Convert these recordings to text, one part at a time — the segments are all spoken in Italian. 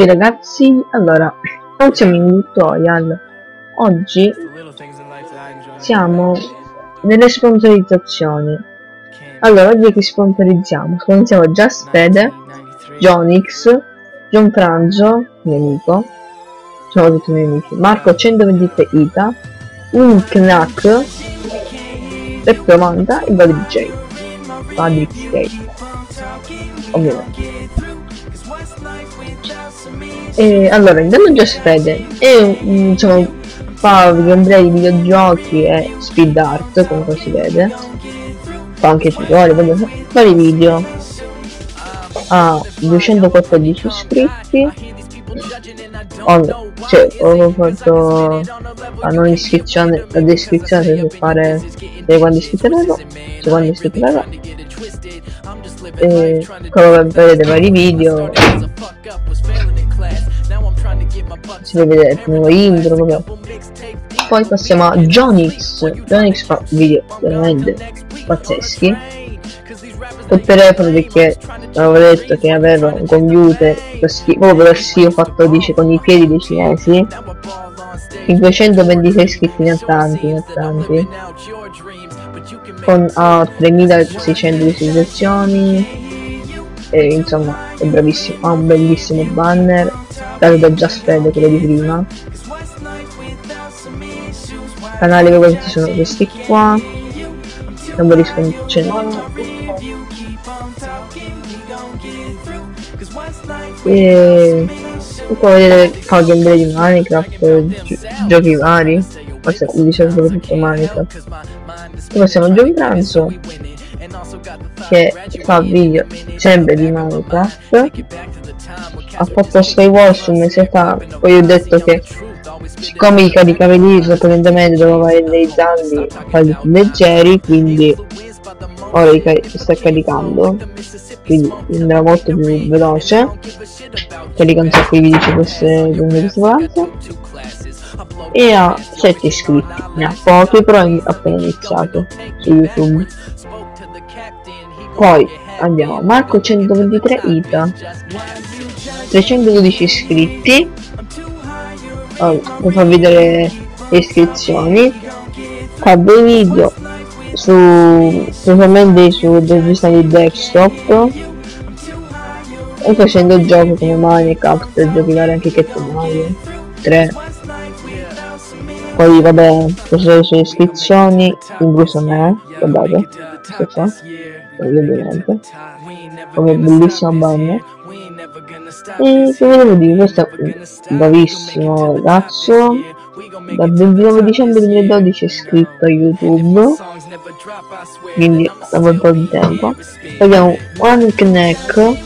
tutti ragazzi, allora, non siamo in tutorial. Oggi siamo nelle sponsorizzazioni. Allora, oggi che sponsorizziamo? Sponsorizziamo Just Fede, Jonix, John Franzo, mio amico, sono tutti miei amici, Marco 123 Ita, un Knack, Peppo 90 e Valerie J. Valerie J. Ovviamente. E, allora, intanto Just Fede è diciamo, fa gameplay di videogiochi e speed art, come si vede. Fa anche tutorial, vari video. Ha 214 iscritti. Ho, cioè, ho fatto la non iscrizione, la descrizione per fare quando iscritti avevo, cioè quando iscritti avevo. E come vedete vari video. si deve vedere il primo intro proprio. poi passiamo a Jonix Jonix fa video veramente pazzeschi. col telefono perché avevo detto che aveva un computer per schifo proprio per schifo fatto dice con i piedi dei cinesi 526 iscritti ha tanti ha tanti. Con ha 3600 visualizzazioni. E insomma è bravissimo ha un bellissimo banner dato da Just Fed quello di prima. Canali questi sono questi qua. Non riesco a e come vedete fa gameplay di Minecraft? Gi giochi vari? Forse di solito soprattutto Minecraft. poi passiamo a Giochi Pranzo che fa video sempre di Minecraft. Ha fatto Skywars un mese fa. Poi ho detto che siccome i caricamenti sorprendentemente dovevo fare leggeri quindi ora li sta caricando quindi andrà molto più veloce. Carica un sacco di video su queste queste e ha 7 iscritti ne ha pochi però è appena iniziato su youtube. Poi andiamo Marco 123 Ita. 312 iscritti. Oh, per far vedere le iscrizioni. Fa dei video su specialmente su regista di desktop. E facendo giochi come Minecraft giochi vari anche Cat Mario 3 poi vabbè le sue iscrizioni incluso me guardate questo ovviamente come bellissimo banner. E che volevo dire questo è bravissimo ragazzo dal 29 dicembre 2012 è iscritto a youtube quindi da un po' di tempo. Poi abbiamo one neck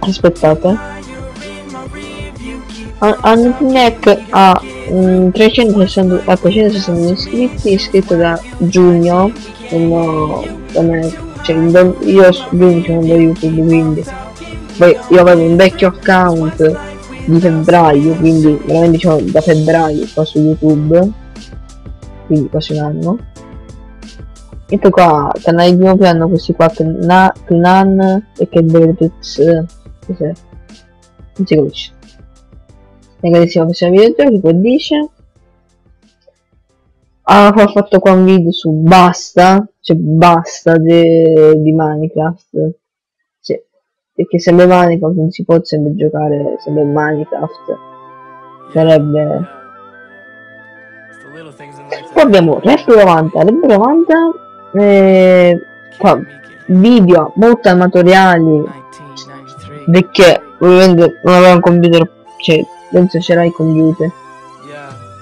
aspettate. One neck ha um, 360 a 360 iscritti iscritto da giugno no, da me cioè io giugno sono da youtube quindi poi io avevo un vecchio account di febbraio quindi veramente diciamo da febbraio qua su youtube quindi quasi un anno. E poi qua canali di primo piano questi qua Knan e che Developers cos'è? Non si capisce. Negatissimo questa videogiochi poi dice? Ah, ho fatto qua un video su basta cioè basta di Minecraft perché sempre Minecraft non si può sempre giocare sempre Minecraft. Sarebbe poi abbiamo Rep 90 Rep 90 eh, qua, video molto amatoriali perché ovviamente non aveva un computer cioè penso c'era il computer.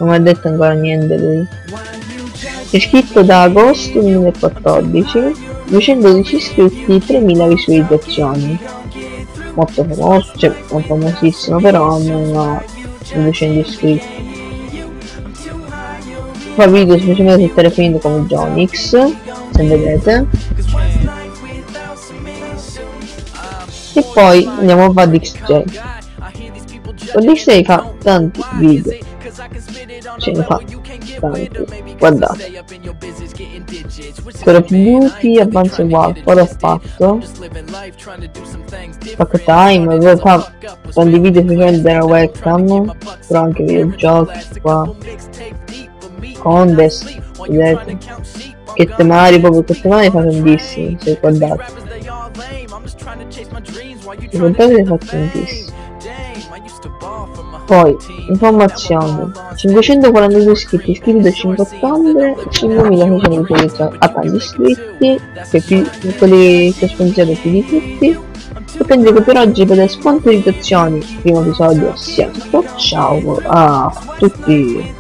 Non mi ha detto ancora niente lui. È scritto da agosto 2014 212 iscritti 3000 visualizzazioni molto famoso, cioè non famosissimo, però non ha 200 iscritti. Fa video semplicemente sul telefonino come Jonix, se vedete. E poi andiamo a VadXJ. VadXJ fa tanti video. Ce ne fa importanti. Guardate. Call of Duty, Advanced Warfare ho fatto. Pack Time, in realtà prendi video specialmente della webcam, però anche videogiochi qua. Condes, vedete. Che temari, proprio che temari fa tantissimo, se guardate. Ricordate che fa tantissimo. Poi, informazioni. 542 iscritti, iscritti da 5 ottobre, 5.600 visualizzazioni. A tanti iscritti, che più, quelli che sponsorizzano più di tutti. E penso che per oggi per le sponsorizzazioni, primo episodio sia tutto. Ciao a tutti!